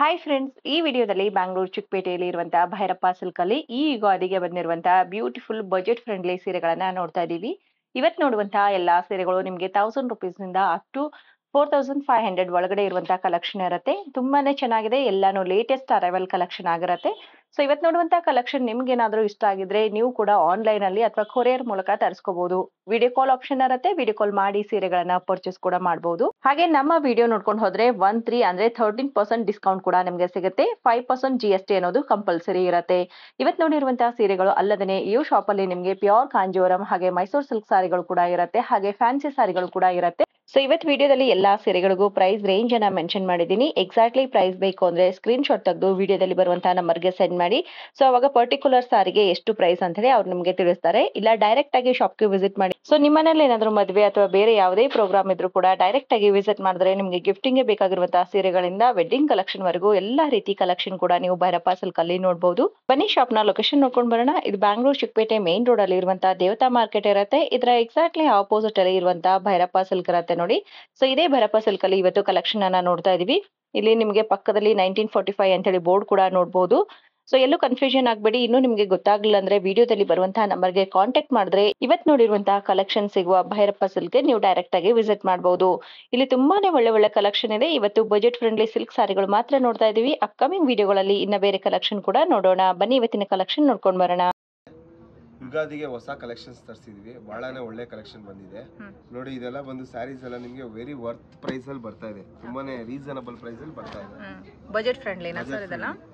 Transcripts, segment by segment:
Hi friends ಈ ವಿಡಿಯೋದಲ್ಲಿ ಬ್ಯಾಂಗ್ಳೂರು ಚಿಕ್ಕಪೇಟೆಯಲ್ಲಿ ಇರುವಂತಹ ಭೈರಪ್ಪ ಸಿಲ್ಕಲ್ಲಿ ಈ ಯುಗಾದಿಗೆ ಬಂದಿರುವಂತಹ ಬ್ಯೂಟಿಫುಲ್ ಬಜೆಟ್ ಫ್ರೆಂಡ್ಲಿ ಸೀರೆಗಳನ್ನ ನೋಡ್ತಾ ಇದ್ದೀವಿ. ಇವತ್ತು ನೋಡುವಂತಹ ಎಲ್ಲಾ ಸೀರೆಗಳು ನಿಮಗೆ thousand ರುಪೀಸ್ನಿಂದ up to four thousand five hundred ಒಳಗಡೆ ಇರುವಂತಹ ಕಲೆಕ್ಷನ್ ಇರುತ್ತೆ. ತುಂಬಾನೇ ಚೆನ್ನಾಗಿದೆ. ಎಲ್ಲಾನು ಲೇಟೆಸ್ಟ್ ಅರೈವಲ್ ಕಲೆಕ್ಷನ್ ಆಗಿರುತ್ತೆ. ಸೊ ಇವತ್ತು ನೋಡುವಂತಹ ಕಲೆಕ್ಷನ್ ನಿಮ್ಗೆ ಏನಾದ್ರೂ ಇಷ್ಟ ಆಗಿದ್ರೆ ನೀವು ಕೂಡ ಆನ್ಲೈನ್ ಅಲ್ಲಿ ಅಥವಾ ಕೊರಿಯರ್ ಮೂಲಕ ತರಿಸ್ಕೋಬಹುದು ವಿಡಿಯೋ ಕಾಲ್ ಆಪ್ಷನ್ ಇರುತ್ತೆ. ವಿಡಿಯೋ ಕಾಲ್ ಮಾಡಿ ಸೀರೆಗಳನ್ನ ಪರ್ಚೇಸ್ ಕೂಡ ಮಾಡಬಹುದು ಹಾಗೆ ನಮ್ಮ ವಿಡಿಯೋ ನೋಡ್ಕೊಂಡು ಹೋದ್ರೆ ಒನ್ ತ್ರೀ ಅಂದ್ರೆ ಥರ್ಟೀನ್ ಪರ್ಸೆಂಟ್ ಡಿಸ್ಕೌಂಟ್ ಕೂಡ ನಿಮಗೆ ಸಿಗುತ್ತೆ. Five percent G S T ಅನ್ನೋದು ಕಂಪಲ್ಸರಿ ಇರುತ್ತೆ. ಇವತ್ತು ನೋಡಿರುವಂತಹ ಸೀರೆಗಳು ಅಲ್ಲದೆ ಈ ಶಾಪ್ ಅಲ್ಲಿ ನಿಮಗೆ ಪ್ಯೂರ್ ಕಾಂಜೋರಂ ಹಾಗೆ ಮೈಸೂರು ಸಿಲ್ಕ್ ಸಾರಿಗಳು ಕೂಡ ಇರುತ್ತೆ. ಹಾಗೆ ಫ್ಯಾನ್ಸಿ ಸಾರಿಗಳು ಕೂಡ ಇರುತ್ತೆ. ಸೊ ಇವತ್ತು ವಿಡಿಯೋದಲ್ಲಿ ಎಲ್ಲಾ ಸೀರೆಗಳಿಗೂ ಪ್ರೈಸ್ ರೇಂಜ್ ಅನ್ನ ಮೆನ್ಷನ್ ಮಾಡಿದ್ದೀನಿ. ಎಕ್ಸಾಕ್ಟ್ಲಿ ಪ್ರೈಸ್ ಬೇಕು ಅಂದ್ರೆ ಸ್ಕ್ರೀನ್ ಶಾಟ್ ತೆಗೆದು ವಿಡಿಯೋದಲ್ಲಿ ಬರುವಂತಹ ನಂಬರ್ಗೆ ಸೆಂಡ್ ಮಾಡಿ. ಸೊ ಅವಾಗ ಪರ್ಟಿಕ್ಯುಲರ್ ಸಾರಿಗೆ ಎಷ್ಟು ಪ್ರೈಸ್ ಅಂತ ಹೇಳಿ ಅವ್ರು ನಿಮಗೆ ತಿಳಿಸ್ತಾರೆ. ಇಲ್ಲ ಡೈರೆಕ್ಟ್ ಆಗಿ ಶಾಪ್ಗೆ ವಿಸಿಟ್ ಮಾಡಿ. ಸೊ ನಿಮ್ಮನೇಲಿ ಏನಾದ್ರು ಮದುವೆ ಅಥವಾ ಬೇರೆ ಯಾವುದೇ ಪ್ರೋಗ್ರಾಮ್ ಇದ್ರೂ ಕೂಡ ಡೈರೆಕ್ಟ್ ಆಗಿ ವಿಸಿಟ್ ಮಾಡಿದ್ರೆ ನಿಮಗೆ ಗಿಫ್ಟಿಂಗ್ ಬೇಕಾಗಿರುವಂತಹ ಸೀರೆಗಳಿಂದ ವೆಡ್ಡಿಂಗ್ ಕಲೆಕ್ಷನ್ ವರೆಗೂ ಎಲ್ಲಾ ರೀತಿ ಕಲೆಕ್ಷನ್ ಕೂಡ ನೀವು ಭೈರಪ್ಪ ಕಲ್ಲಿ ನೋಡಬಹುದು ಬನ್ನಿ ಶಾಪ್ನ ಲೊಕೇಶನ್ ನೋಡ್ಕೊಂಡು ಬರೋಣ. ಇದು ಬ್ಯಾಂಗ್ಳೂರ್ ಚಿಕ್ಕಪೇಟೆ ಮೇನ್ ರೋಡ್ ಅಲ್ಲಿ ಇರುವಂತಹ ದೇವತಾ ಮಾರ್ಕೆಟ್ ಇರುತ್ತೆ. ಇದರ ಎಕ್ಸಾಕ್ಟ್ಲಿ ಆಪೋಸಿಟ್ ಅಲ್ಲಿ ಇರುವಂತಹ ಭೈರಪ್ಪ ಸಿಲ್ಕ್ ಇರುತ್ತೆ. ನೋಡಿ. ಸೊ ಇದೇ ಭರಪ್ಪ ಸಿಲ್ಕ್ ಅಲ್ಲಿ ಇವತ್ತು ಕಲೆಕ್ಷನ್ ಅನ್ನ ನೋಡ್ತಾ ಇದೀವಿ. ಇಲ್ಲಿ ನಿಮಗೆ ಪಕ್ಕದಲ್ಲಿ ನೈನ್ಟೀನ್ ಫಾರ್ಟಿ ಫೈವ್ ಅಂತ ಹೇಳಿ ಬೋರ್ಡ್ ಕೂಡ ನೋಡಬಹುದು ಸೊ ಎಲ್ಲೂ ಕನ್ಫ್ಯೂಷನ್ ಆಗಬೇಡಿ. ಇನ್ನು ನಿಮಗೆ ಗೊತ್ತಾಗ್ಲಿಲ್ಲ ಅಂದ್ರೆ ವಿಡಿಯೋದಲ್ಲಿ ಬರುವಂತಹ ನಂಬರ್ಗೆ ಕಾಂಟ್ಯಾಕ್ಟ್ ಮಾಡಿದ್ರೆ ಇವತ್ತು ನೋಡಿರುವಂತಹ ಕಲೆಕ್ಷನ್ ಸಿಗುವ ಭೈರಪ್ಪ ಸಿಲ್ಕ್ಗೆ ನೀವು ಡೈರೆಕ್ಟ್ ಆಗಿ ವಿಸಿಟ್ ಮಾಡಬಹುದು ಇಲ್ಲಿ ತುಂಬಾನೇ ಒಳ್ಳೆ ಒಳ್ಳೆ ಕಲೆಕ್ಷನ್ ಇದೆ. ಇವತ್ತು ಬಜೆಟ್ ಫ್ರೆಂಡ್ಲಿ ಸಿಲ್ಕ್ ಸಾರಿಗಳು ಮಾತ್ರ ನೋಡ್ತಾ ಇದೀವಿ. ಅಪ್ಕಮಿಂಗ್ ವಿಡಿಯೋಗಳಲ್ಲಿ ಇನ್ನ ಬೇರೆ ಕಲೆಕ್ಷನ್ ಕೂಡ ನೋಡೋಣ. ಬನ್ನಿ ಇವತ್ತಿನ ಕಲೆಕ್ಷನ್ ನೋಡ್ಕೊಂಡು ಬರೋಣ. ಯುಗಾದಿಗೆ ಹೊಸ ಕಲೆಕ್ಷನ್ಸ್ ತರಿಸಿದ್ವಿ. ಬಹಳನೇ ಒಳ್ಳೆ ಕಲೆಕ್ಷನ್ ಬಂದಿದೆ. ನೋಡಿ ಇದೆಲ್ಲ ಬಂದು ಸ್ಯಾರೀಸ್ ಎಲ್ಲ ನಿಮಗೆ ವೆರಿ ವರ್ತ್ ಪ್ರೈಸ್ ಅಲ್ಲಿ ಬರ್ತಾ ಇದೆ. ತುಂಬಾನೇ ರೀಸನಬಲ್ ಪ್ರೈಸ್ ಅಲ್ಲಿ ಬರ್ತಾ ಇದೆ. Budget friendly.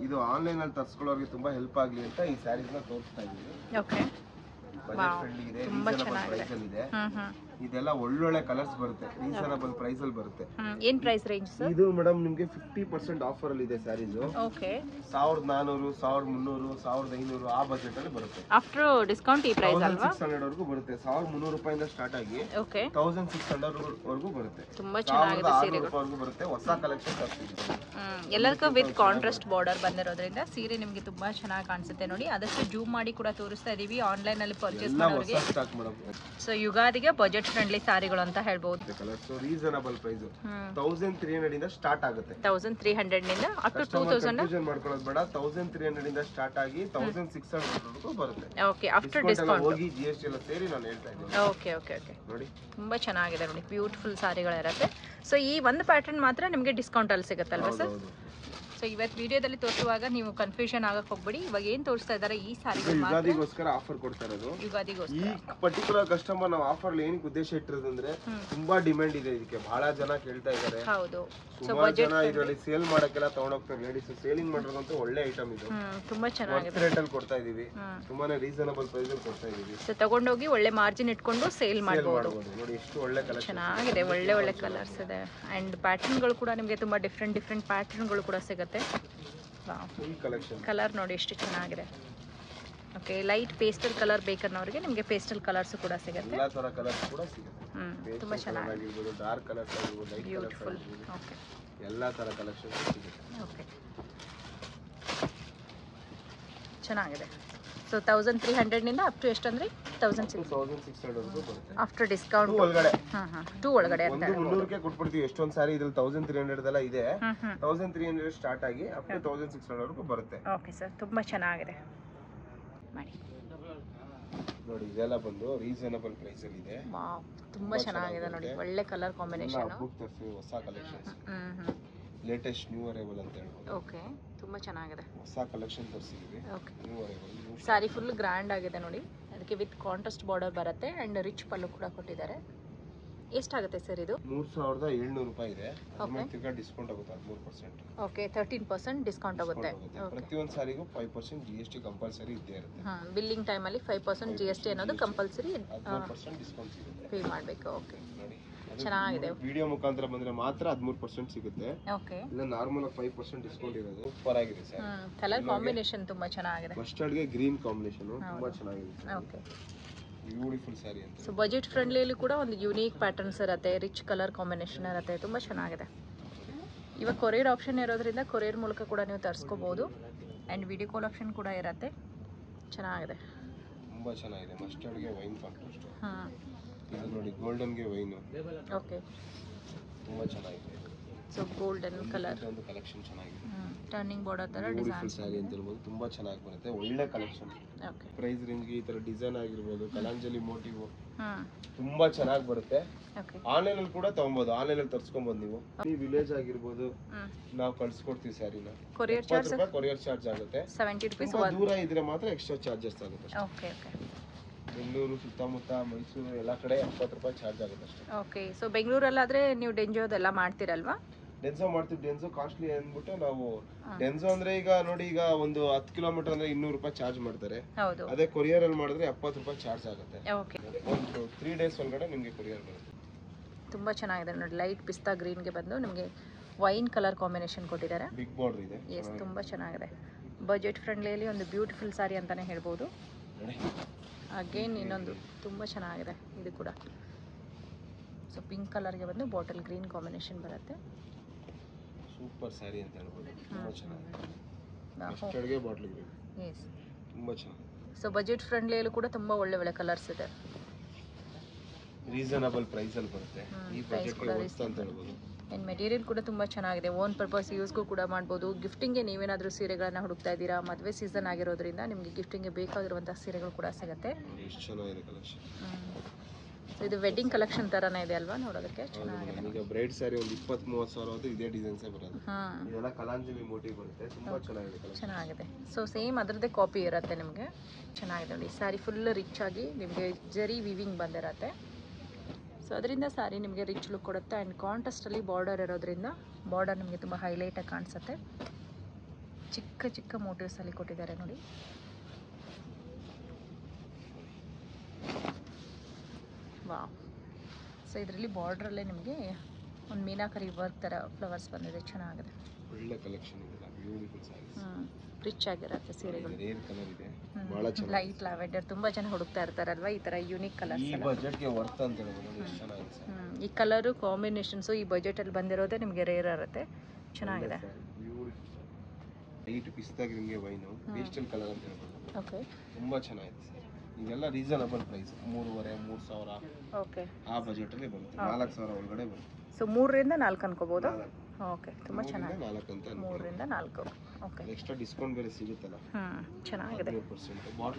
ಇದು ಆನ್ಲೈನ್ ಅಲ್ಲಿ ತರಿಸ್ಕೊಳ್ಳೋರಿಗೆ ತುಂಬಾ ಹೆಲ್ಪ್ ಆಗ್ಲಿ ಅಂತ ಈ ಸ್ಯಾರೀಸ್ನ ತೋರಿಸ್ತಾ ಇದೀವಿ ಬಜೆಟ್ ಫ್ರೆಂಡ್ಲಿ ಇದೆ ರೀಸನಬಲ್. ಪ್ರೈಸ್ ಅಲ್ಲಿ ಇದೆ. ಇದೆಲ್ಲ ಒಳ್ಳೊಳ್ಳೆ ಕಲರ್ಸ್ ಬರುತ್ತೆ. ರೀಸನಬಲ್ ಪ್ರೈಸ್ ಅಲ್ಲಿ ಬರುತ್ತೆ. ಏನ್ ಪ್ರೈಸ್ ರೇಂಜ್ ಇದು ಮೇಡಮ್ ನಿಮ್ಗೆ ಫಿಫ್ಟಿ ಪರ್ಸೆಂಟ್ ಆಫರ್ ಅಲ್ಲಿ ಇದೆ ಸ್ಯಾರೀಸ್ ಓಕೆ ಸಾವಿರದ ನಾನೂರು ಸಾವಿರದ ಮುನ್ನೂರು ಸಾವಿರದ ಐನೂರು ಆ ಬಜೆಟ್ ಅಲ್ಲಿ ಬರುತ್ತೆ. ಆಫ್ಟರ್ ಡಿಸ್ಕೌಂಟ್ ಈ ಪ್ರೈಸ್ ಅಲ್ವಾ? ಸಿಕ್ಸ್ ಹಂಡ್ರೆಡ್ ವರೆಗೂ ಬರುತ್ತೆ. ಸಾವಿರದ ಮುನ್ನೂರು ರೂಪಾಯಿಂದ ಸ್ಟಾರ್ಟ್ ಆಗಿ ಓಕೆ ತೌಸಂಡ್ ಸಿಕ್ಸ್ ಹಂಡ್ರೆಡ್ ವರೆಗೂ ಬರುತ್ತೆ. ತುಂಬಾ ಚೆನ್ನಾಗಿದೆ ಸೀರೆ ಸೀರೆಗಳು. ಬರುತ್ತೆ. ಹೊಸ ಕಲೆಕ್ಷನ್ ಎಲ್ಲದಕ್ಕೂ ವಿತ್ ಕಾಂಟ್ರಾಸ್ಟ್ ಬಾರ್ಡರ್ ಬಂದಿರೋದ್ರಿಂದ ಸೀರೆ ನಿಮಗೆ ತುಂಬಾ ಚೆನ್ನಾಗಿ ಕಾಣಿಸುತ್ತೆ ನೋಡಿ. ಆದಷ್ಟು ಜೂಮ್ ಮಾಡಿ ಕೂಡ ತೋರಿಸ್ತಾ ಇದೀವಿ ಆನ್ಲೈನ್ ಅಲ್ಲಿ ಪರ್ಚೇಸ್ ಮಾಡೋರಿಗೆ. ಸೊ ಯುಗಾದಿಗೆ ಬಜೆಟ್ ಫ್ರೆಂಡ್ಲಿ ಸಾರಿಗಳು ಅಂತ ಹೇಳ್ಬಹುದು colours reasonable price thousand three hundred ಇಂದ ಸ್ಟಾರ್ಟ್ ಆಗುತ್ತೆ. ತೌಸಂಡ್ ತ್ರೀ ಹಂಡ್ರೆಡ್ನಿಂದ ಅಪ್ ಟು ಟೂ ತೌಸಂಡ್ ಮಾಡ್ಕೊಳ್ಳೋದು ಬೇಡ. ತೌಸಂಡ್ ತ್ರೀ ಹಂಡ್ರೆಡ್ ಇಂದ ಸ್ಟಾರ್ಟ್ ಆಗಿ ತೌಸಂಡ್ ಸಿಕ್ಸ್ ಹಂಡ್ರೆಡ್ ಬರುತ್ತೆ. ಓಕೆ ಆಫ್ಟರ್ ಡಿಸ್ಕೌಂಟ್ ಹೋಗಿ ಜಿ ಎಸ್ ಟಿ ಎಲ್ಲ ಸೇರಿ ನಾನು ಹೇಳ್ತಾ ಇದ್ದೀನಿ. ಓಕೆ ಓಕೆ ಓಕೆ ನೋಡಿ. ತುಂಬಾ ಚೆನ್ನಾಗಿದೆ ನೋಡಿ ಬ್ಯೂಟಿಫುಲ್ ಸಾರಿಗಳಿರುತ್ತೆ ಸೊ ಈ ಒಂದು ಪ್ಯಾಟರ್ನ್ ಮಾತ್ರ ನಿಮಗೆ ಡಿಸ್ಕೌಂಟ್ ಅಲ್ಲಿ ಸಿಗುತ್ತಲ್ವಾ ಸರ್ ಸೊ ಇವತ್ತು ವಿಡಿಯೋದಲ್ಲಿ ತೋರಿಸುವಾಗ ನೀವು ಕನ್ಫ್ಯೂಷನ್ ಆಗಕ್ಕೆ ಹೋಗ್ಬೇಡಿ. ಇವಾಗ ಏನು ತೋರಿಸ್ತಾ ಇದ್ದಾರೆ ಈ ಸಾರಿಗೋಸ್ಕರ ಯುಗಾದಿಗೋಸ್ಕರ ಆಫರ್ ಕೊಡ್ತಾ ಇರೋದು. ಈ ಯುಗಾದಿಗೋಸ್ಕರ ಪರ್ಟಿಕ್ಯುಲರ್ ಕಸ್ಟಮರ್ ನಾವು ಆಫರ್ ಏನ್ ಉದ್ದೇಶ ಇಟ್ಟಿರೋದಂದ್ರೆ ತುಂಬಾ ಡಿಮ್ಯಾಂಡ್ ಇದೆ ಇದಕ್ಕೆ. ಬಹಳ ಜನ ಕೇಳ್ತಾ ಇದ್ದಾರೆ ಹೌದು. ಸೊ ಸುಮಾರು ಜನ ಇದರಲ್ಲಿ ಸೇಲ್ ಮಾಡಕ್ಕೆಲ್ಲ ತಗೊಂಡೋಗ್ತಾರೆ. ಲೇಡೀಸ್ ಸೇಲಿಂಗ್ ಮಾಡೋದಂತೂ ಒಳ್ಳೆ ಐಟಮ್ ಇದು. ಹ್ಮ್ ತುಂಬಾ ಚೆನ್ನಾಗಿದೆ. ವರ್ತ್ ರೇಟ್ ಅಲ್ಲಿ ಕೊಡ್ತಾ ಇದೀವಿ. ಹ್ಮ್. ತುಂಬಾನೇ ರೀಸನಬಲ್ ಪ್ರೈಸ್ ಅಲ್ಲಿ ಕೊಡ್ತಾ ಇದೀವಿ. ಸೊ ತಗೊಂಡೋಗಿ ಒಳ್ಳೆ ಮಾರ್ಜಿನ್ ಇಟ್ಕೊಂಡು ಸೇಲ್ ಸೇಲ್ ಮಾಡ್ಬೋದು. ಮಾಡಬಹುದು ನೋಡಿ ಎಷ್ಟು ಒಳ್ಳೆ ಕಲೆಕ್ಷನ್ ಚೆನ್ನಾಗಿದೆ. ಒಳ್ಳೆ ಒಳ್ಳೆ ಕಲರ್ಸ್ ಇದೆ. ಆ್ಯಂಡ್ ಪ್ಯಾಟರ್ನ್ಗಳು ಕೂಡ ನಿಮಗೆ ತುಂಬಾ ಡಿಫ್ರೆಂಟ್ ಡಿಫ್ರೆಂಟ್ ಪ್ಯಾಟರ್ನ್ಗಳು ಕೂಡ ಸಿಗುತ್ತೆ. ಕಲೆಕ್ಷನ್ ಕಲರ್ ನೋಡಿ ಎಷ್ಟು ಚೆನ್ನಾಗಿದೆ. ಓಕೆ ಲೈಟ್ ಪೇಸ್ಟಲ್ ಕಲರ್ ಬೇಕನ್ನೋರಿಗೆ ನಿಮಗೆ ಪೇಸ್ಟಲ್ ಕಲರ್ಸ್ ಕೂಡ ಸಿಗುತ್ತೆ. ಎಲ್ಲಾ ತರ ಕಲರ್ಸ್ ಕೂಡ ಸಿಗುತ್ತೆ. ಹ್ಞೂ ತುಂಬ ಬ್ಯೂಟಿಫುಲ್ ಓಕೆ ಎಲ್ಲಾ ಕಲೆಕ್ಷನ್ ಸಿಗುತ್ತೆ. ಓಕೆ ಚೆನ್ನಾಗಿದೆ. ಸೊ ತೌಸಂಡ್ ತ್ರೀ ಹಂಡ್ರೆಡ್ನಿಂದ ಅಪ್ ಟು ಎಷ್ಟು ಅಂದರೆ thousand six after discount two ಒಳಗಡೆ. ಹಾಂ ಹಾಂ. ಟೂ ಒಳಗಡೆ ಅಂತ ಮುನ್ನೂರಕ್ಕೆ ಕೊಟ್ಬಿಡ್ತೀವಿ. ಎಷ್ಟೊಂದು ಸಾರಿ ಇದ್ರಲ್ಲಿ ತೌಸಂಡ್ ತ್ರೀ ಹಂಡ್ರೆಡ್ ಎಲ್ಲ ಇದೆ. ತೌಸಂಡ್ ತ್ರೀ ಹಂಡ್ರೆಡ್ ಸ್ಟಾರ್ಟ್ ಆಗಿ up to thousand six hundred ವರೆಗೂ ಬರುತ್ತೆ. ಓಕೆ ಸರ್ ತುಂಬ ಚೆನ್ನಾಗಿದೆ. ಮಾಡಿ. ನೋಡಿ ಇದೆಲ್ಲ ಬಂದು ರೀಸನಬಲ್ ಪ್ರೈಸ್ ಅಲ್ಲಿ ಇದೆ. ತುಂಬಾ ತುಂಬ ಚೆನ್ನಾಗಿದೆ ನೋಡಿ. ಒಳ್ಳೆ ಕಲರ್ ಕಾಂಬಿನೇಷನ್ ಹೊಸ ಕಲೆಕ್ಷನ್ಸ್ ಹ್ಮ್ ಹ್ಮ್. ಲೇಟೆಸ್ಟ್ ನ್ಯೂ ಅರೈವಲ್ ಅಂತ ಹೇಳ್ಬೋದು. ಓಕೆ ತುಂಬಾ ಚೆನ್ನಾಗಿದೆ. ಹೊಸ collection ತರಿಸಿದ್ದೀವಿ. Okay new arrival new saree full grand ಆಗಿದೆ ನೋಡಿ. ಅದಕ್ಕೆ ವಿತ್ ಕಾಂಟ್ರಾಸ್ಟ್ ಬಾರ್ಡರ್ ಬರುತ್ತೆ ಅಂಡ್ ರಿಚ್ ಪಲ್ಲು ಕೂಡ ಕೊಟ್ಟಿದ್ದಾರೆ. ಎಷ್ಟಾಗುತ್ತೆ ಸರ್ ಇದು? ಮೂರ್ ಸಾವಿರದ ಏಳ್ನೂರು ರೂಪಾಯಿ ಇದೆ. ತಿರ್ಗಾ ಡಿಸ್ಕೌಂಟ್ ಆಗುತ್ತೆ ಹದಿಮೂರು percent okay thirteen percent discount ಆಗುತ್ತೆ. ಪ್ರತಿಯೊಂದು ಸಾರಿಗೂ five percent G S T compulsory ಇದ್ದೇ ಇರುತ್ತೆ. ಹಾಂ ಬಿಲ್ಲಿಂಗ್ ಟೈಮಲ್ಲಿ five percent G S T ಅನ್ನೋದು ಕಂಪಲ್ಸರಿ ಪರ್ಸೆಂಟ್ ಡಿಸ್ಕೌಂಟ್ ಸಿಗುತ್ತೆ. ಪೇ ಮಾಡಬೇಕು. ಓಕೆ ಚೆನ್ನಾಗಿದೆ. ವಿಡಿಯೋ ಮುಖಾಂತರ ಬಂದ್ರೆ ಮಾತ್ರ ಹದಿಮೂರು ಪರ್ಸೆಂಟ್ ಸಿಗುತ್ತೆ. ಓಕೆ ಇಲ್ಲ ನಾರ್ಮಲ್ ಫೈವ್ ಪರ್ಸೆಂಟ್ ಡಿಸ್ಕೌಂಟ್ ಇರೋದು. ಸೂಪರ್ ಆಗಿದೆ ಸರ್. ಕಲರ್ ಕಾಂಬಿನೇಷನ್ ತುಂಬಾ ಚೆನ್ನಾಗಿದೆ. ಮಸ್ಟರ್ಡ್ಗೆ ಗ್ರೀನ್ ಕಾಂಬಿನೇಷನ್ ತುಂಬಾ ಚೆನ್ನಾಗಿದೆ ಓಕೆ ಬ್ಯೂಟಿಫುಲ್ ಸ್ಯಾರಿ ಅಂತ. ಸೊ ಬಜೆಟ್ ಫ್ರೆಂಡ್ಲಿಯಲ್ಲಿ ಕೂಡ ಒಂದು ಯುನೀಕ್ ಪ್ಯಾಟರ್ನ್ಸ್ ಇರುತ್ತೆ ರಿಚ್ ಕಲರ್ ಕಾಂಬಿನೇಷನ್ ಇರುತ್ತೆ ತುಂಬಾ ಚೆನ್ನಾಗಿದೆ. ಇವಾಗ ಕೊರಿಯರ್ ಆಪ್ಷನ್ ಇರೋದ್ರಿಂದ ಕೊರಿಯರ್ ಮೂಲಕ ಕೂಡ ನೀವು ತರಿಸ್ಕೋಬಹುದು ಆ್ಯಂಡ್ ವಿಡಿಯೋ ಕಾಲ್ ಆಪ್ಷನ್ ಕೂಡ ಇರುತ್ತೆ. ಚೆನ್ನಾಗಿದೆ. ತುಂಬಾ ಚೆನ್ನಾಗಿದೆ. ಮಸ್ಟರ್ಡ್ಗೆ ವೈನ್ ಹಾಂ ಇದು ಗೋಲ್ಡನ್ ಗೋಲ್ಡನ್ಗೆ ವೈನು ಓಕೆ ತುಂಬಾ ಚೆನ್ನಾಗಿದೆ. ಸೊ ಗೋಲ್ಡನ್ ಕಲರ್ ಒಂದು ಕಲೆಕ್ಷನ್ ಚೆನ್ನಾಗಿದೆ. ಟರ್ನಿಂಗ್ ಬಾರ್ಡರ್ ಥರ ಡಿಸೈನ್ ಸ್ಯಾರಿ ಅಂತ ಹೇಳ್ಬೋದು. ತುಂಬಾ ಚೆನ್ನಾಗಿ ಬರುತ್ತೆ. ಒಳ್ಳೆ ಕಲೆಕ್ಷನ್ ಓಕೆ ಪ್ರೈಸ್ ರೇಂಜ್ ಈ ತರ ಡಿಸೈನ್ ಆಗಿರ್ಬೋದು. ಕಲಾಂಜಲಿ ಮೋಟಿವ್ ತುಂಬಾ ಚೆನ್ನಾಗಿ ಬರುತ್ತೆ. ಆನ್ಲೈನ್ ಅಲ್ಲಿ ಕೂಡ ತಗೊಬೋದು. ಆನ್ಲೈನ್ ಅಲ್ಲಿ ತರ್ಸ್ಕೊಬಹುದು ನೀವು. ಈ ವಿಲೇಜ್ ಆಗಿರ್ಬೋದು. ನಾವು ಕಳ್ಸಿಕೊಡ್ತೀವಿ ಸ್ಯಾರಿನ ಕೊರಿಯರ್ ಚಾರ್ಜ್ ಕೊರಿಯರ್ ಚಾರ್ಜ್ ಆಗುತ್ತೆ. ಸೆವೆಂಟಿ ರುಪೀಸ್ ದೂರ ಇದ್ರೆ ಮಾತ್ರ ಎಕ್ಸ್ಟ್ರಾ ಚಾರ್ಜಸ್ ಆಗುತ್ತೆ ಓಕೆ ಓಕೆ ಬೆಂಗಳೂರು ಸುತ್ತಮುತ್ತ ಮೈಸೂರು ಎಲ್ಲ ಕಡೆ ಎಪ್ಪತ್ತು ರೂಪಾಯಿ ಚಾರ್ಜ್ ಆಗುತ್ತೆ ಅಷ್ಟೇ. ಓಕೆ ಸೊ ಬೆಂಗಳೂರಲ್ಲಾದರೆ ನೀವು ಡೆಂಜೋದೆಲ್ಲ ಮಾಡ್ತೀರಲ್ವಾ? ಡೆನ್ಸೋ ಮಾಡ್ತೀವಿ. ಡೆನ್ಸೋ ಕಾಸ್ಟ್ಲಿ ಅಂದ್ಬಿಟ್ಟು ನಾವು ಡೆನ್ಸೋ ಅಂದ್ರೆ ಈಗ ನೋಡಿ ಈಗ ಒಂದು ಹತ್ತು ಕಿಲೋಮೀಟರ್ ಅಂದ್ರೆ ಇನ್ನೂರು ರೂಪಾಯಿ ಚಾರ್ಜ್ ಮಾಡ್ತಾರೆ. ಹೌದು. ಅದೇ ಕೊರಿಯರ್ ಅಲ್ಲಿ ಮಾಡಿದ್ರೆ ಎಪ್ಪತ್ತು ರೂಪಾಯಿ ಚಾರ್ಜ್ ಆಗುತ್ತೆ. ಓಕೆ ಒಂದು ತ್ರೀ ಡೇಸ್ ಒಳಗಡೆ ನಿಮಗೆ ಕೊರಿಯರ್ ಬರುತ್ತೆ. ತುಂಬಾ ಚೆನ್ನಾಗಿದೆ ನೋಡಿ ಲೈಟ್ ಪಿಸ್ತಾ ಗ್ರೀನ್ಗೆ ಬಂದು ನಿಮಗೆ ವೈನ್ ಕಲರ್ ಕಾಂಬಿನೇಷನ್ ಕೊಟ್ಟಿದ್ದಾರೆ. ಬಿಗ್ ಬಾರ್ಡರ್ ಇದೆ. ಎಸ್ ತುಂಬಾ ಚೆನ್ನಾಗಿದೆ. ಬಜೆಟ್ ಫ್ರೆಂಡ್ಲಿಯಲ್ಲಿ ಒಂದು ಬ್ಯೂಟಿಫುಲ್ ಸಾರಿ ಅಂತಾನೆ ಹೇಳ್ಬೋದು. ಅಗೇನ್ ಇನ್ನೊಂದು ತುಂಬ ಚೆನ್ನಾಗಿದೆ. ಇದು ಕೂಡ. ಸೊ ಪಿಂಕ್ ಕಲರ್ಗೆ ಬಂದು ಬಾಟಲ್ ಗ್ರೀನ್ ಕಾಂಬಿನೇಷನ್ ಬರುತ್ತೆ. ಸೂಪರ್ ಸ್ಯಾರಿ ಅಂತ ಹೇಳ್ಬೋದು. ತುಂಬಾ ಚೆನ್ನಾಗಿದೆ. ನಾವು ಅಷ್ಟೊಳಗೆ ಬಾಟ್ಲ್ ಗ್ರೀನ್ ಎಸ್ ತುಂಬಾ ಚೆನ್ನಾಗಿದೆ. ಸೊ ಬಜೆಟ್ ಫ್ರೆಂಡ್ಲಿಯಲ್ಲೂ ಕೂಡ ತುಂಬ ಒಳ್ಳೆ ಒಳ್ಳೆ ಕಲರ್ಸ್ ಇದೆ. ರೀಸನಬಲ್ ಪ್ರೈಸ್ ಅಲ್ಲಿ ಬರುತ್ತೆ. ಈ price ಬಜೆಟ್ ಕೂಡ ವರ್ತ್ ಅಂತ ಹೇಳ್ಬೋದು. ಆ್ಯಂಡ್ ಮೆಟೀರಿಯಲ್ ಕೂಡ ತುಂಬ ಚೆನ್ನಾಗಿದೆ. ಓನ್ ಪರ್ಪಸ್ ಯೂಸ್ಗೂ ಕೂಡ ಮಾಡ್ಬೋದು. ಗಿಫ್ಟಿಂಗ್ಗೆ ನೀವೇನಾದರೂ ಸೀರೆಗಳನ್ನು ಹುಡುಕ್ತಾ ಇದ್ದೀರಾ? ಮದುವೆ ಸೀಸನ್ ಆಗಿರೋದ್ರಿಂದ ನಿಮಗೆ ಗಿಫ್ಟಿಂಗ್ಗೆ ಬೇಕಾಗಿರುವಂಥ ಸೀರೆಗಳು ಕೂಡ ಸಿಗುತ್ತೆ. ಸೊ ಇದು ವೆಡ್ಡಿಂಗ್ ಕಲೆಕ್ಷನ್ ಥರನೇ ಇದೆ ಅಲ್ವಾ? ನೋಡೋದಕ್ಕೆ ಚೆನ್ನಾಗಿದೆ. ಈಗ ಬ್ರೈಡ್ ಸ್ಯಾರಿ ಒಂದು ಇಪ್ಪತ್ತ್ ಮೂವತ್ತು ಸಾವಿರ ಇದೆ ಇದೇ ಡಿಸೈನ್ಸೇ ಬರೋದು. ಹಾಂ. ಇದೆಲ್ಲ ಕಲಾಂಜಲಿ ಮೋಟಿವ್ ಬರುತ್ತೆ. ತುಂಬಾ ಚೆನ್ನಾಗಿದೆ ಚೆನ್ನಾಗಿದೆ. ಸೊ ಸೇಮ್ ಅದರದ್ದೇ ಕಾಪಿ ಇರುತ್ತೆ ನಿಮಗೆ. ಚೆನ್ನಾಗಿದೆ ನೋಡಿ. ಸ್ಯಾರಿ ಫುಲ್ ರಿಚ್ ಆಗಿ ನಿಮಗೆ ಜರಿ ವಿವಿಂಗ್ ಬಂದಿರತ್ತೆ. ಸೊ ಅದರಿಂದ ಸ್ಯಾರಿ ನಿಮಗೆ ರಿಚ್ ಲುಕ್ ಕೊಡುತ್ತೆ. ಆ್ಯಂಡ್ ಕಾಂಟ್ರಾಸ್ಟಲ್ಲಿ ಬಾರ್ಡರ್ ಇರೋದ್ರಿಂದ ಬಾರ್ಡರ್ ನಿಮಗೆ ತುಂಬ ಹೈಲೈಟಾಗಿ ಕಾಣಿಸುತ್ತೆ. ಚಿಕ್ಕ ಚಿಕ್ಕ ಮೋಟಿವ್ಸಲ್ಲಿ ಕೊಟ್ಟಿದ್ದಾರೆ ನೋಡಿ. ವಾ ಸೊ ಇದರಲ್ಲಿ ಬಾರ್ಡ್ರಲ್ಲೇ ನಿಮಗೆ ಒಂದು ಮೀನಾಕರಿ ವರ್ಕ್ ಥರ ಫ್ಲವರ್ಸ್ ಬಂದಿದೆ. ಚೆನ್ನಾಗಿದೆ. ಒಳ್ಳೆ ಕಲೆಕ್ಷನ್ ಇದೆ. ಬ್ಯೂಟಿಫುಲ್ ಸ್ಯಾರೀಸ್ ರಿಚ್ ಆಗಿರುತ್ತೆ ಸೀರೆಗಳು. ಬಹಳ ಲೈಟ್ ಲ್ಯಾವೆಂಡರ್ ತುಂಬಾ ಜನ ಹುಡುಕ್ತಾ ಇರ್ತಾರಲ್ವಾ ಈ ತರ ಯೂನಿಕ್ ಕಲರ್ಸ್ ಈ ಕಲರ್ ಕಾಂಬಿನೇಷನ್ ವರ್ತ್ ಅಂತ ಹೇಳ್ಬೋದು ಈ ಕಲರು ಕಾಂಬಿನೇಷನ್ಸ್ ಈ ಬಜೆಟಲ್ಲಿ ಬಂದಿರೋದೇ ನಿಮಗೆ ರೇರ್ ಇರುತ್ತೆ ಚೆನ್ನಾಗಿದೆ. ಲೈಟ್ ಪಿಸ್ತಾ ನಿಮಗೆ ವೈನು ಪೇಸ್ಟಲ್ ಕಲರ್ ಅಂತ ಹೇಳ್ಬೋದು. ಓಕೆ ತುಂಬಾ ಚೆನ್ನಾಗಿದೆ ಸರ್ ಇದೆಲ್ಲ ರೀಸನಬಲ್ ಪ್ರೈಸ್ ಮೂರುವರೆ ಮೂರು ಸಾವಿರ. ಓಕೆ ಆ ಬಜೆಟಲ್ಲಿ ಬರುತ್ತೆ. ನಾಲ್ಕು ಸಾವಿರ ಒಳಗಡೆ ಬರುತ್ತೆ. ಸೊ ಮೂರರಿಂದ ನಾಲ್ಕು ಅನ್ಕೋಬೋದು? ನಾಲ್ಕು. ಓಕೆ ತುಂಬ ಚೆನ್ನಾಗಿ ನಾಲ್ಕು ಅಂತ ಮೂರರಿಂದ ನಾಲ್ಕು. ಎಕ್ಸ್ಟ್ರಾ ಡಿಸ್ಕೌಂಟ್ ಬೇರೆ ಸಿಗುತ್ತಲ್ಲ? ಹ್ಞೂ ಚೆನ್ನಾಗಿದೆ.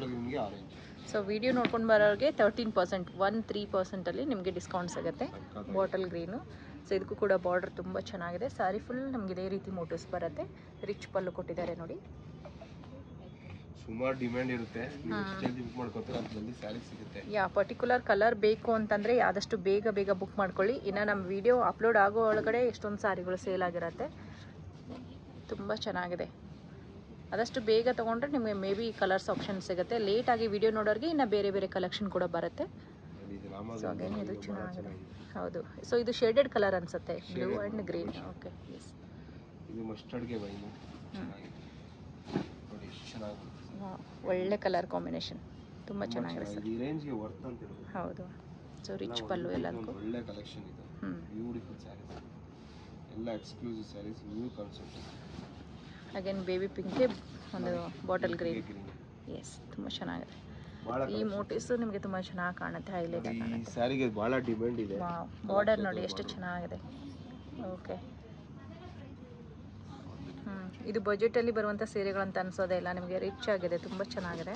ನಿಮಗೆ ಆರೆಂಜ್ ಸೊ ವಿಡಿಯೋ ನೋಡ್ಕೊಂಡು ಬರೋರಿಗೆ ತರ್ಟೀನ್ ಪರ್ಸೆಂಟ್ ಒನ್ ತ್ರೀ ಪರ್ಸೆಂಟಲ್ಲಿ ನಿಮಗೆ ಡಿಸ್ಕೌಂಟ್ ಸಿಗುತ್ತೆ. ಬಾಟಲ್ ಗ್ರೀನು ಸೊ ಇದಕ್ಕೂ ಕೂಡ ಬಾರ್ಡರ್ ತುಂಬ ಚೆನ್ನಾಗಿದೆ. ಸ್ಯಾರಿ ಫುಲ್ ನಮಗೆ ಇದೇ ರೀತಿ ಮೋಟಿವ್ಸ್ ಬರುತ್ತೆ. ರಿಚ್ ಪಲ್ಲು ಕೊಟ್ಟಿದ್ದಾರೆ ನೋಡಿ. ಸುಮಾರು ಡಿಮ್ಯಾಂಡ್ ಇರುತ್ತೆ. ಸಿಗುತ್ತೆ. ಯಾ ಪರ್ಟಿಕ್ಯುಲರ್ ಕಲರ್ ಬೇಕು ಅಂತಂದರೆ ಆದಷ್ಟು ಬೇಗ ಬೇಗ ಬುಕ್ ಮಾಡ್ಕೊಳ್ಳಿ. ಇನ್ನು ನಮ್ಮ ವಿಡಿಯೋ ಅಪ್ಲೋಡ್ ಆಗೋ ಒಳಗಡೆ ಎಷ್ಟೊಂದು ಸಾರಿಗಳು ಸೇಲ್ ಆಗಿರುತ್ತೆ. ತುಂಬ ಚೆನ್ನಾಗಿದೆ. ಆದಷ್ಟು ಬೇಗ ತೊಗೊಂಡ್ರೆ ನಿಮಗೆ ಮೇ ಬಿ ಕಲರ್ಸ್ ಆಪ್ಷನ್ ಸಿಗುತ್ತೆ. ಲೇಟಾಗಿ ವಿಡಿಯೋ ನೋಡೋರಿಗೆ ಇನ್ನು ಬೇರೆ ಬೇರೆ ಕಲೆಕ್ಷನ್ ಕೂಡ ಬರುತ್ತೆ. ಸೊ ಇದು ಚೆನ್ನಾಗಿದೆ. ಹೌದು. ಸೊ ಇದು ಶೇಡೆಡ್ ಕಲರ್ ಅನ್ಸುತ್ತೆ. Blue and green okay yes ಒಳ್ಳೆ ಕಲರ್ ಕಾಂಬಿನೇಷನ್ ತುಂಬ ಚೆನ್ನಾಗಿದೆ ಸರ್. ಹೌದು. ಸೊ ರಿಚ್ ಪಲ್ಲು ಎಲ್ಲದಕ್ಕೂ. ಒಳ್ಳೆ ಕಲೆಕ್ಷನ್ ಇದೆ. ಬ್ಯೂಟಿಫುಲ್ ಸ್ಯಾರೀಸ್ ಎಲ್ಲ exclusive sarees new concept again baby ಪಿಂಕ್ಗೆ ಒಂದು ಬಾಟಲ್ ಗ್ರೀನ್ ಎಸ್ ತುಂಬ ಚೆನ್ನಾಗಿದೆ. ಈ ಮೋಟಿವ್ಸ್ ನಿಮಗೆ ತುಂಬ ಚೆನ್ನಾಗಿ ಕಾಣುತ್ತೆ ಹೈಲೈಟ್ ಈ ಸ್ಯಾರಿಗೆ ಭಾಳ ಡಿಮ್ಯಾಂಡ್ ಇದೆ. ಬಾರ್ಡರ್ ನೋಡಿ ಎಷ್ಟು ಚೆನ್ನಾಗಿದೆ. ಓಕೆ ಇದು ಬಜೆಟಲ್ಲಿ ಬರುವಂಥ ಸೀರೆಗಳಂತ ಅನ್ಸೋದೇ ಇಲ್ಲ ನಿಮಗೆ ರಿಚ್ ಆಗಿದೆ ತುಂಬ ಚೆನ್ನಾಗಿದೆ.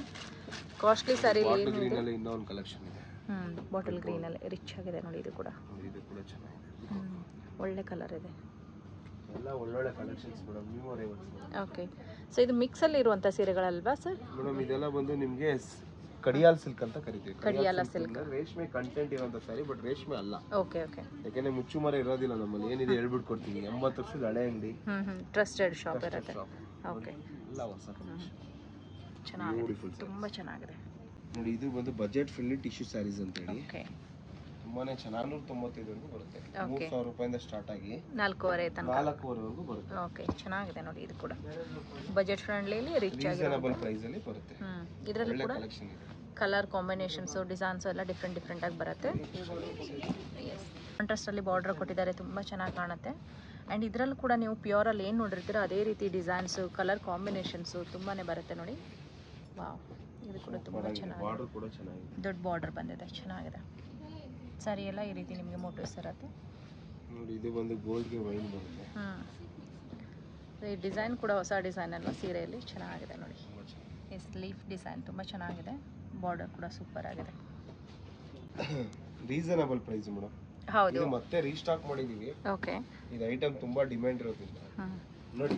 ಕಾಸ್ಟ್ಲಿ ಸ್ಯಾರಿ ಬಾಟಲ್ ಗ್ರೀನ್ ಅಲ್ಲಿ ಇನ್ನೂ ಒಂದು ಕಲೆಕ್ಷನ್ ಇದೆ. ಹ್ಞೂ ಬಾಟಲ್ ಗ್ರೀನಲ್ಲಿ ರಿಚ್ ಆಗಿದೆ ನೋಡಿ ಇದು ಕೂಡ. ಇದು ಕೂಡ ಚೆನ್ನಾಗಿದೆ. ಒಳ್ಳೆ ಕಲರ್ ಇದೆ. ಎಲ್ಲ ಒಳ್ಳೊಳ್ಳೆ collections madam new arrivals okay so ಇದು ಮಿಕ್ಸಲ್ಲಿ ಇರುವಂಥ ಸೀರೆಗಳಲ್ವಾ ಸರ್ ಮೇಡಮ್ ಇದೆಲ್ಲ ಬಂದು ನಿಮಗೆ ಕಡಿಯಾಲ್ ಸಿಲ್ಕ್ ಅಂತ ಕರಿತೀವಿ. ಕಡಿಯಾಲ ಸಿಲ್ಕ್ ರೇಷ್ಮೆ ಕಂಟೆಂಟ್ ಇರೋಂಥ ಸ್ಯಾರಿ ಬಟ್ ರೇಷ್ಮೆ ಅಲ್ಲ. ಓಕೆ ಓಕೆ ಯಾಕೆಂದ್ರೆ ಮುಚ್ಚುಮರ ಇರೋದಿಲ್ಲ ನಮ್ಮಲ್ಲಿ ಏನಿದೆ ಹೇಳ್ಬಿಟ್ಟು ಕೊಡ್ತೀವಿ ಎಂಬತ್ತು ವರ್ಷದ ಹಳೆ ಅಂಗಡಿ. ಟ್ರಸ್ಟೆಡ್ ಶಾಪ್ ಇರುತ್ತೆ. ಓಕೆ ಎಲ್ಲ ಹೊಸ ಚೆನ್ನಾಗಿದೆ. ತುಂಬಾ ಚೆನ್ನಾಗಿದೆ. ನೋಡಿ ಇದು ಬಂದು ಬಜೆಟ್ ಫ್ರೆಂಡ್ಲಿ ಟಿಶ್ಯೂ ಸ್ಯಾರೀಸ್ ಅಂತ ಹೇಳಿ. ಓಕೆ ತುಂಬಾನೇ ಚೆನ್ನಾಗಿ ನಾನ್ನೂರ ತೊಂಬತ್ತೈದವರೆಗೂ ಬರುತ್ತೆ. ಮೂರು ಸಾವಿರ ರೂಪಾಯಿಂದ ಸ್ಟಾರ್ಟ್ ಆಗಿ ನಾಲ್ಕೂವರೆ ತನಕ. ನಾಲ್ಕೂವರೆವರೆಗೂ ಬರುತ್ತೆ. ಓಕೆ ಚೆನ್ನಾಗಿದೆ ನೋಡಿ ಇದು ಕೂಡ. ಬಜೆಟ್ ಫ್ರೆಂಡ್ಲಿಲಿ ರಿಚ್ ರೀಸನಬಲ್ ಪ್ರೈಸ್ ಅಲ್ಲಿ ಬರುತ್ತೆ. ಇದರಲ್ಲಿ ಕೂಡ ಕಲೆಕ್ಷನ್ ಇದೆ. ಕಲರ್ ಕಾಂಬಿನೇಷನ್ಸು ಡಿಸೈನ್ಸು ಎಲ್ಲ ಡಿಫ್ರೆಂಟ್ ಆಗಿ ಬರುತ್ತೆ. ಕಾಂಟ್ರಾಸ್ಟ್ ಅಲ್ಲಿ ಬಾರ್ಡರ್ ಕೊಟ್ಟಿದ್ದಾರೆ ತುಂಬ ಚೆನ್ನಾಗಿ ಕಾಣುತ್ತೆ. ಆ್ಯಂಡ್ ಇದರಲ್ಲೂ ಕೂಡ ನೀವು ಪ್ಯೂರಲ್ಲಿ ಏನು ನೋಡಿರ್ತೀರೋ ಅದೇ ರೀತಿ ಡಿಸೈನ್ಸು ಕಲರ್ ಕಾಂಬಿನೇಷನ್ಸು ತುಂಬಾ ಬರುತ್ತೆ ನೋಡಿ. ವಾವ್ ಇದು ಕೂಡ ತುಂಬ ಚೆನ್ನಾಗಿದೆ. ದೊಡ್ಡ ಬಾರ್ಡರ್ ಬಂದಿದೆ ಚೆನ್ನಾಗಿದೆ. ಸರಿ ಎಲ್ಲ ಈ ರೀತಿ ನಿಮಗೆ ಮೋಟಿವ್ಸ್ ಇರುತ್ತೆ ನೋಡಿ ಇದು ಬಂದು ಗೋಲ್ಡ್ಗೆ ವೈನ್ ಬರುತ್ತೆ. ಹಾಂ. ಈ ಡಿಸೈನ್ ಕೂಡ ಹೊಸ ಡಿಸೈನ್ ಅಲ್ವಾ ಸೀರೆಯಲ್ಲಿ? ಚೆನ್ನಾಗಿದೆ ನೋಡಿ. ಈ ಸ್ಲೀಫ್ ಡಿಸೈನ್ ತುಂಬ ಚೆನ್ನಾಗಿದೆ. ಬಾರ್ಡರ್ ಕೂಡ ಸೂಪರ್ ಆಗಿದೆ. Reasonable price madam. ಹೌದು. ಇದು ಮತ್ತೆ ರೀಸ್ಟಾಕ್ ಮಾಡಿದೀವಿ. ಓಕೆ ಇದು ಐಟಮ್ ತುಂಬಾ ಡಿಮ್ಯಾಂಡ್ ಇರೋದ್ರಿಂದ. ನೋಡಿ ನೋಡಿ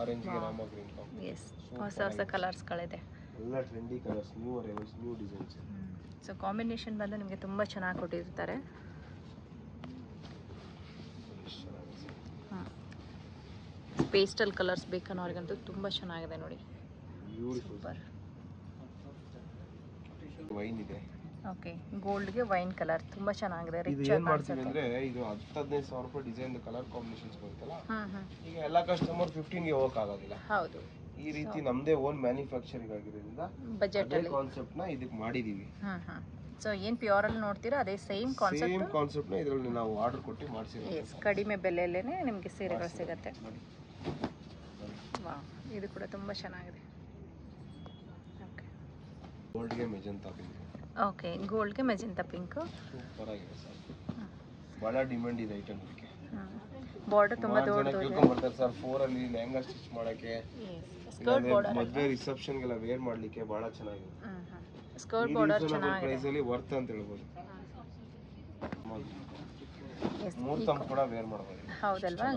ಆರೆಂಜ್ಗೆ ರಾಮ ಗ್ರೀನ್ ಎಸ್ ಹೊಸ ಹೊಸ ಕಲರ್ಸ್ಗಳಿದೆ ಎಲ್ಲ trendy colours new arrivals new designs so combination ಬಂದು ನಿಮಗೆ ತುಂಬ ಚೆನ್ನಾಗಿ ಕೊಟ್ಟಿರ್ತಾರೆ. ಪೇಸ್ಟಲ್ ಕಲರ್ಸ್ ಬೇಕನ್ನೋರಿಗಂತೂ ತುಂಬ ಚೆನ್ನಾಗಿದೆ ನೋಡಿ. ಬ್ಯೂಟಿಫುಲ್ ಸೂಪರ್ ವೈನ್ ಇದೆ. ಓಕೆ ಗೋಲ್ಡ್ಗೆ ವೈನ್ ಕಲರ್ ತುಂಬ ಚೆನ್ನಾಗಿದೆ ರಿಚ್ ಏನ್ ಮಾಡ್ತೀವಿ ಅಂದ್ರೆ ಇದು ಹತ್ತು ಹದಿನೈದು ಸಾವಿರ ರೂಪಾಯಿ ಡಿಸೈನ್ ಕಲರ್ ಕಾಂಬಿನೇಷನ್ಸ್ ಬರುತ್ತಲ್ಲ? ಈಗ ಎಲ್ಲ ಕಸ್ಟಮರ್ ಫಿಫ್ಟೀನ್ಗೆ ಹೋಗಕ್ಕಾಗೋದಿಲ್ಲ. ಹೌದು. ಈ ರೀತಿ ನಮ್ದೇ ಓನ್ ಮ್ಯಾನುಫ್ಯಾಕ್ಚರಿಂಗ್ ಆಗಿರೋದ್ರಿಂದ ಬಜೆಟ್ ಬಜೆಟಲ್ಲಿ ಕಾನ್ಸೆಪ್ಟ್ನ ಇದಕ್ಕೆ ಮಾಡಿದೀವಿ. ಹಾಂ ಹಾಂ. ಸೊ ಏನು ನೋಡ್ತೀರಾ? ಅದೇ ಸೇಮ್ ಸೇಮ್ ಕಾನ್ಸೆಪ್ಟ್ ಕಾನ್ಸೆಪ್ಟ್ನ ಇದರಲ್ಲಿ ನಾವು ಆರ್ಡರ್ ಕೊಟ್ಟು ಮಾಡಿಸಿರೋದು. ಎಸ್ ಕಡಿಮೆ ಬೆಲೆಯಲ್ಲೇ ನಿಮಗೆ ಸೀರೆಗಳು ಸಿಗುತ್ತೆ. ವಾಹ್ ಇದು ಕೂಡ ತುಂಬ ಚೆನ್ನಾಗಿದೆ. ಓಕೆ ಗೋಲ್ಡ್ಗೆ ಮೆಜೆಂಟಾ ಪಿಂಕ್ ಓಕೆ ಗೋಲ್ಡ್ಗೆ ಮೆಜೆಂಟಾ ಪಿಂಕ್ ಸೂಪರ್ ಆಗಿದೆ ಸರ್ ಬಹಳ ಡಿಮ್ಯಾಂಡ್ ಇದೆ ಐಟಮ್ ಇದಕ್ಕೆ ಬಾರ್ಡರ್ ತುಂಬಾ ದೊಡ್ಡದು ಸರ್ ಫೋರ್ ಅಲ್ಲಿ ಲೆಹಂಗಾ ಸ್ಟಿಚ್ ಮಾಡಕ್ಕೆ. ಸ್ಕರ್ಟ್ ಬಾರ್ಡರ್ ಮದುವೆ ರಿಸೆಪ್ಷನ್ಗೆಲ್ಲ ವೇರ್ ಮಾಡ್ಲಿಕ್ಕೆ ಬಹಳ ಚೆನ್ನಾಗಿದೆ. ಸ್ಕರ್ಟ್ ಬಾರ್ಡರ್ ಚೆನ್ನಾಗಿದೆ. ಪ್ರೈಸ್ ಅಲ್ಲಿ ವರ್ತ್ ಅಂತ ಹೇಳ್ಬೋದು. ಮುಹೂರ್ತಮ್ ಕೂಡ ವೇರ್ ಮಾಡಬಹುದು ಹೌದಲ್ವಾ?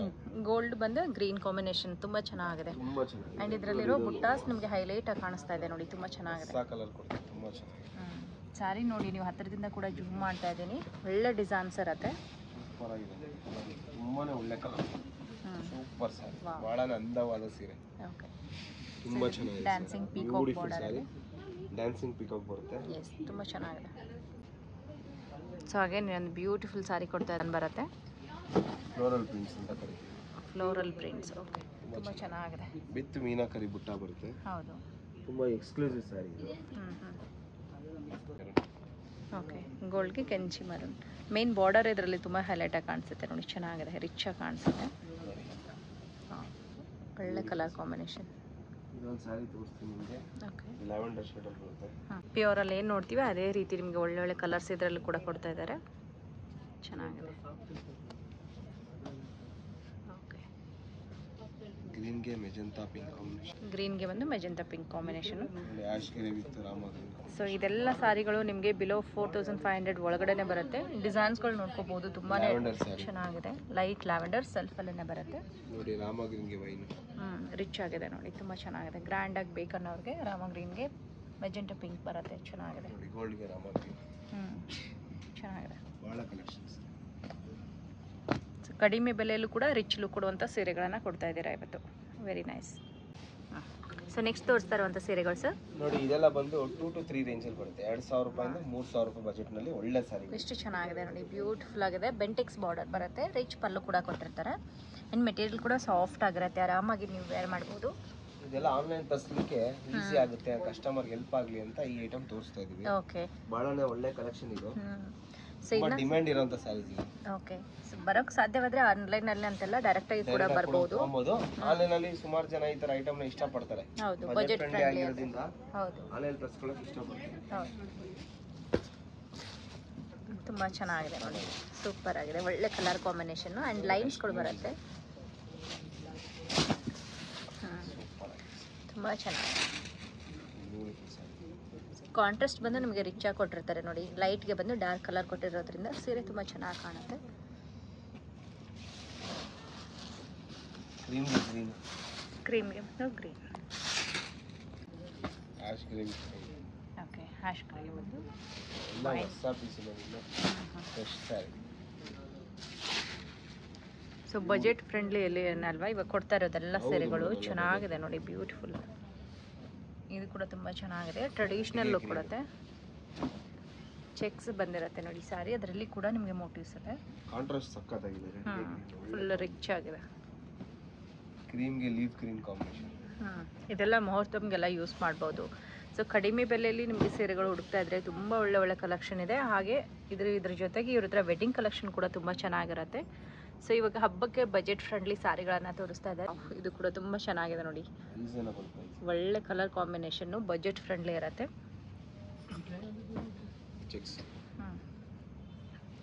ಗೋಲ್ಡ್ ಬಂದು ಗ್ರೀನ್ ಕಾಂಬಿನೇಷನ್ ತುಂಬ ಚೆನ್ನಾಗಿದೆ. ತುಂಬಾ ಚೆನ್ನಾಗಿದೆ. ಅಂಡ್ ಇದರಲ್ಲಿರೋ ಬುಟ್ಟಾಸ್ ನಿಮಗೆ ಹೈಲೈಟ್ ಆಗಿ ಕಾಣಿಸ್ತಾ ಇದೆ ನೋಡಿ ತುಂಬಾ ಚೆನ್ನಾಗಿದೆ. ಸಾ ಕಲರ್ ಕೂಡ ತುಂಬಾ ಚೆನ್ನಾಗಿದೆ. ಸಾರಿ ನೋಡಿ ನೀವು ಹತ್ತಿರದಿಂದ ಕೂಡ ಜೂಮ್ ಮಾಡ್ತಾ ಇದ್ದೀನಿ. ಒಳ್ಳೆ ಡಿಸೈನ್ಸ್ ಇರತ್ತೆ ಸೂಪರ್ ಆಗಿದೆ. ತುಂಬಾನೇ ಒಳ್ಳೆ ಕಲರ್ ಸೂಪರ್ ಸರ್. ಬಹಳ ಅಂದವಾದ ಸೀರೆ. ಓಕೆ ತುಂಬಾ ಚೆನ್ನಾಗಿದೆ dancing peacock border dancing peacock ಬರುತ್ತೆ. ಎಸ್ ತುಂಬ ಚೆನ್ನಾಗಿದೆ. ಸೊ ಹಾಗೆ ಒಂದು ಬ್ಯೂಟಿಫುಲ್ ಸಾರಿ ಕೊಡ್ತಾ ಇದ್ದಾನೆ ಬರುತ್ತೆ. ಫ್ಲೋರಲ್ ಪ್ರಿಂಟ್ಸ್ ಅಂತ ಕರಿತೀವಿ ಫ್ಲೋರಲ್ ಪ್ರಿಂಟ್ಸ್ ಓಕೆ ತುಂಬ ಚೆನ್ನಾಗಿದೆ. ವಿತ್ ಮೀನಾಕರಿ ಬುಟ್ಟ ಬರುತ್ತೆ. ಹೌದು. ತುಂಬಾ ಎಕ್ಸ್ಕ್ಲೂಸಿವ್ ಸಾರಿ ಇದು. ಓಕೆ ಗೋಲ್ಡ್ಗೆ ಕೆಂಚಿ ಮರೂನ್. ಮೇನ್ ಬಾರ್ಡರ್ ಇದರಲ್ಲಿ ತುಂಬ ಹೈಲೈಟಾಗಿ ಕಾಣಿಸುತ್ತೆ ನೋಡಿ ಚೆನ್ನಾಗಿದೆ ರಿಚ್ ಆಗಿ ಕಾಣಿಸುತ್ತೆ. ಒಳ್ಳೆ ಕಲರ್ ಕಾಂಬಿನೇಷನ್ ಇದೊಂದು ಸಾರಿ ತೋರಿಸ್ತೀನಿ ನಿಮಗೆ. ಓಕೆ ಲ್ಯಾವೆಂಡರ್ ಶೇಡಲ್ಲಿ ಬರುತ್ತೆ. ಹಾಂ ಪ್ಯೂರಲ್ಲಿ ಏನು ನೋಡ್ತೀವಿ ಅದೇ ರೀತಿ ನಿಮಗೆ ಒಳ್ಳೆ ಒಳ್ಳೆ ಕಲರ್ಸ್ ಇದರಲ್ಲಿ ಕೂಡ ಕೊಡ್ತಾ ಇದ್ದಾರೆ ಚೆನ್ನಾಗಿದೆ ಓಕೆ ಗ್ರೀನ್ಗೆ ಮೆಜೆಂಟಾ ಪಿಂಕ್ ಕಾಂಬಿನೇಷನ್ ಗ್ರೀನ್ಗೆ ಬಂದು magenta pink combination with green so ಇದೆಲ್ಲ ಸಾರಿಗಳು ನಿಮಗೆ below four thousand five hundred ಒಳಗಡೆನೆ ಬರುತ್ತೆ. ಡಿಸೈನ್ಸ್ಗಳು ನೋಡ್ಕೋಬಹುದು ತುಂಬಾನೇ ಚೆನ್ನಾಗಿದೆ. ಲೈಟ್ ಲ್ಯಾವೆಂಡರ್ ಸೆಲ್ಫಲ್ಲೇ ಬರುತ್ತೆ. ನೋಡಿ ರಾಮ ಗ್ರೀನ್ಗೆ ವೈನ್ ಹ್ಞೂ ರಿಚ್ ಆಗಿದೆ ನೋಡಿ ತುಂಬಾ ಚೆನ್ನಾಗಿದೆ. ಗ್ರ್ಯಾಂಡಾಗಿ ಬೇಕನ್ನೋರಿಗೆ ರಾಮ ಗ್ರೀನ್ಗೆ ಮೆಜೆಂಟಾ ಪಿಂಕ್ ಬರುತ್ತೆ ಚೆನ್ನಾಗಿದೆ. ನೋಡಿ ಗೋಲ್ಡ್ಗೆ ಗ್ರೀನ್ ಚೆನ್ನಾಗಿದೆ. ಬಹಳ ಕಲೆಕ್ಷನ್ಸ್ ಕಡಿಮೆ ಬೆಲೆಯಲ್ಲೂ ಕೂಡ ರಿಚ್ ಲುಕ್ ಕೊಡುವಂಥ ಸೀರೆಗಳನ್ನು ಕೊಡ್ತಾ ಇದ್ದೀರಾ ಇವತ್ತು. ವೆರಿ ನೈಸ್ ಸೊ ನೆಕ್ಸ್ಟ್ ತೋರಿಸ್ತಾ ಇರುವಂಥ ಸೀರೆಗಳು ಸರ್ ನೋಡಿ ಇದೆಲ್ಲ ಬಂದು ಟೂ ಟು ತ್ರೀ ರೇಂಜಲ್ಲಿ ಬರುತ್ತೆ. ಎರಡು ಸಾವಿರ ರೂಪಾಯಿಂದ ಮೂರು ಸಾವಿರ ರೂಪಾಯಿ ಬಜೆಟ್ನಲ್ಲಿ ಒಳ್ಳೆ ಸಾರಿ ಎಷ್ಟು ಚೆನ್ನಾಗಿದೆ ನೋಡಿ ಬ್ಯೂಟಿಫುಲ್ ಆಗಿದೆ. ಬೆಂಟೆಕ್ಸ್ ಬಾರ್ಡರ್ ಬರುತ್ತೆ. ರಿಚ್ ಪಲ್ಲು ಕೂಡ ಕೊಟ್ಟಿರ್ತಾರೆ. ಆ್ಯಂಡ್ ಮೆಟೀರಿಯಲ್ ಕೂಡ ಸಾಫ್ಟ್ ಆಗಿರುತ್ತೆ. ಆರಾಮಾಗಿ ನೀವು ವೇರ್ ಮಾಡ್ಬೋದು. ಇದೆಲ್ಲ ಆನ್ಲೈನ್ ತರಿಸಲಿಕ್ಕೆ ಈಸಿ ಆಗುತ್ತೆ. ಕಸ್ಟಮರ್ಗೆ ಹೆಲ್ಪ್ ಆಗಲಿ ಅಂತ ಈ ಐಟಮ್ ತೋರಿಸ್ತಾ ಇದೀವಿ. ಓಕೆ ಬಹಳನೇ ಒಳ್ಳೆ ಕಲೆಕ್ಷನ್ ಇದು. ಡಿಮ್ಯಾಂಡ್ ಇರೋವಂಥ ಸ್ಯಾರೀಸ್ ಓಕೆ. ಬರೋಕ್ಕೆ ಸಾಧ್ಯವಾದರೆ ಆನ್ಲೈನಲ್ಲಿ ಅಂತೆಲ್ಲ ಡೈರೆಕ್ಟಾಗಿ ಕೂಡ ಬರ್ಬೋದು. ಆನ್ಲೈನ್ ಅಲ್ಲಿ ಸುಮಾರು ಜನ ಈ ತರ ಐಟಮ್ನ ಇಷ್ಟಪಡ್ತಾರೆ. ಹೌದು ಬಜೆಟ್ ಫ್ರೆಂಡ್ಲಿ ಆಗಿರೋದ್ರಿಂದ ಹೌದು. ಆನ್ಲೈನ್ ತರಿಸ್ಕೊಳ್ಳೋಕೆ ಇಷ್ಟಪಡ್ತಾರೆ. ಹೌದು. ತುಂಬ ಚೆನ್ನಾಗಿದೆ ನೋಡಿ. ಸೂಪರ್ ಆಗಿದೆ. ಒಳ್ಳೆ ಕಲರ್ ಕಾಂಬಿನೇಷನ್ನು ಆ್ಯಂಡ್ ಲೈನ್ಸ್ಗಳು ಬರುತ್ತೆ. ತುಂಬಾ ಚೆನ್ನಾಗಿದೆ. ಕಾಂಟ್ರಾಸ್ಟ್ ಬಂದು ನಮಗೆ ರಿಚ್ ಆಗಿ ಕೊಟ್ಟಿರ್ತಾರೆ ನೋಡಿ. ಲೈಟ್ಗೆ ಬಂದು ಡಾರ್ಕ್ ಕಲರ್ ಕೊಟ್ಟಿರೋದ್ರಿಂದ ಸೀರೆ ತುಂಬ ಚೆನ್ನಾಗಿ ಕಾಣುತ್ತೆ. ಕ್ರೀಮ್ಗೆ ಬಂದು ಗ್ರೀನ್ ಓಕೆ ಹ್ಯಾಶ್ ಕಲರ್ಗೆ ಬಂದು ಸೊ ಬಜೆಟ್ ಫ್ರೆಂಡ್ಲಿಯಲ್ಲಿ ಅಲ್ವಾ ಇವಾಗ ಕೊಡ್ತಾ ಇರೋದೆಲ್ಲ ಸೀರೆಗಳು ಚೆನ್ನಾಗಿದೆ ನೋಡಿ ಬ್ಯೂಟಿಫುಲ್ ಇದು ಕೂಡ ತುಂಬ ಚೆನ್ನಾಗಿದೆ. ಟ್ರೆಡಿಷ್ನಲ್ ಲುಕ್ ಕೊಡುತ್ತೆ. ಚೆಕ್ಸ್ ಬಂದಿರುತ್ತೆ ನೋಡಿ ಸಾರಿ. ಅದರಲ್ಲಿ ಕೂಡ ನಿಮಗೆ ಮೋಟಿವ್ಸ್ ಇದೆ. ಕಾಂಟ್ರಾಸ್ಟ್ ಸಕ್ಕತ್ತಾಗಿದೆ ಫುಲ್ ರಿಚ್ ಆಗಿದೆ. ಕ್ರೀಮ್ಗೆ ಲೀಫ್ ಗ್ರೀನ್ ಕಾಂಬಿನೇಷನ್ ಹ್ಞೂ ಇದೆಲ್ಲ ಮುಹೂರ್ತಮ್ಗೆಲ್ಲ ಯೂಸ್ ಮಾಡ್ಬೋದು. ಸೊ ಕಡಿಮೆ ಬೆಲೆಯಲ್ಲಿ ನಿಮಗೆ ಸೀರೆಗಳು ಹುಡುಕ್ತಾ ಇದ್ರೆ ತುಂಬ ಒಳ್ಳೆ ಒಳ್ಳೆ ಕಲೆಕ್ಷನ್ ಇದೆ. ಹಾಗೆ ಇದ್ರ ಇದ್ರ ಜೊತೆಗೆ ಇವ್ರ ಹತ್ರ ವೆಡ್ಡಿಂಗ್ ಕಲೆಕ್ಷನ್ ಕೂಡ ತುಂಬ ಚೆನ್ನಾಗಿರುತ್ತೆ. ಸೊ ಇವಾಗ ಹಬ್ಬಕ್ಕೆ ಬಜೆಟ್ ಫ್ರೆಂಡ್ಲಿ ಸಾರಿಗಳನ್ನು ತೋರಿಸ್ತಾ ಇದ್ದಾರೆ. ಇದು ಕೂಡ ತುಂಬ ಚೆನ್ನಾಗಿದೆ ನೋಡಿ. ಒಳ್ಳೆ ಕಲರ್ ಕಾಂಬಿನೇಷನ್ ಬಜೆಟ್ ಫ್ರೆಂಡ್ಲಿ ಇರುತ್ತೆ.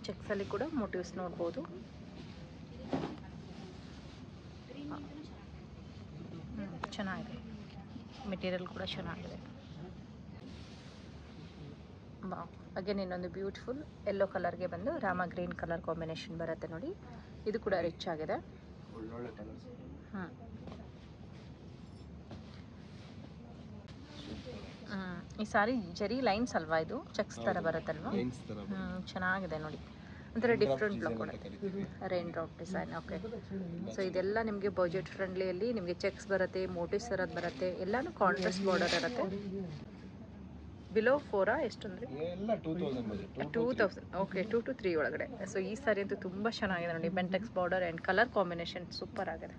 ಚೆಕ್ಸಲ್ಲಿ ಕೂಡ ಮೋಟಿವ್ಸ್ ನೋಡ್ಬೋದು. ಚೆನ್ನಾಗಿದೆ. ಮೆಟೀರಿಯಲ್ ಕೂಡ ಚೆನ್ನಾಗಿದೆ. ಬಾ ಅಗೇನ್ ಇನ್ನೊಂದು ಬ್ಯೂಟಿಫುಲ್ ಯೆಲ್ಲೋ ಕಲರ್ಗೆ ಬಂದು ರಾಮ ಗ್ರೀನ್ ಕಲರ್ ಕಾಂಬಿನೇಷನ್ ಬರುತ್ತೆ ನೋಡಿ. ಇದು ಕೂಡ ರಿಚ್ ಆಗಿದೆ. ಹ್ಞೂ ಈ ಸಾರಿ ಜರಿ ಲೈನ್ಸ್ ಅಲ್ವಾ ಇದು? ಚೆಕ್ಸ್ ಥರ ಬರುತ್ತಲ್ವಾ? ಚೆನ್ನಾಗಿದೆ ನೋಡಿ. ಒಂಥರ ಡಿಫ್ರೆಂಟ್ ಲುಕ್ ಕೂಡ rain drop design okay so ಇದೆಲ್ಲ ನಿಮಗೆ ಬಜೆಟ್ ಫ್ರೆಂಡ್ಲಿಯಲ್ಲಿ ನಿಮಗೆ ಚೆಕ್ಸ್ ಬರುತ್ತೆ ಮೋಟಿವ್ಸ್ ಇರೋದು ಬರುತ್ತೆ ಎಲ್ಲಾನು ಕಾಂಟ್ರಾಸ್ಟ್ ಬಾರ್ಡರ್ ಇರುತ್ತೆ. ಬಿಲೋ ಫೋರಾ ಎಷ್ಟು ಅಂದರೆ two thousand two thousand okay two to three ಒಳಗಡೆ. ಸೊ ಈ ಸಾರಿ ಅಂತೂ ತುಂಬ ಚೆನ್ನಾಗಿದೆ ನೋಡಿ Bentex border and colour combination super ಆಗಿದೆ.